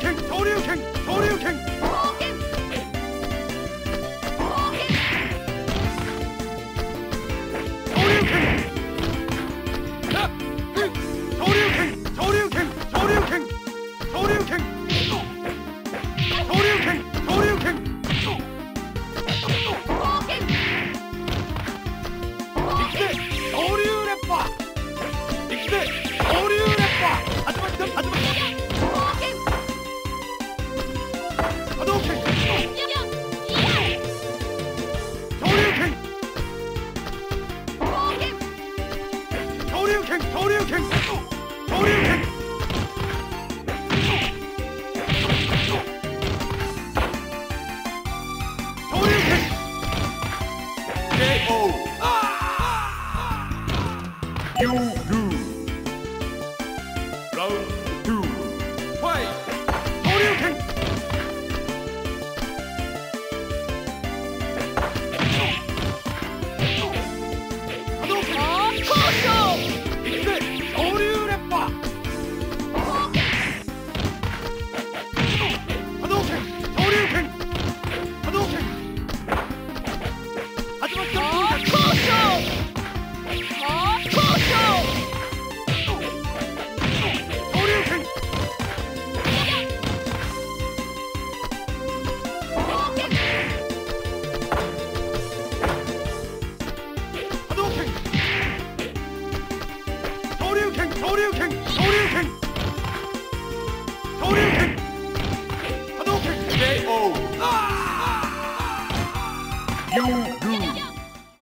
拳昇竜拳昇竜拳生きて昇竜烈波始まった始まった波動拳昇竜拳昇竜拳昇竜拳昇竜拳昇竜拳 KO! You lose 昇竜拳昇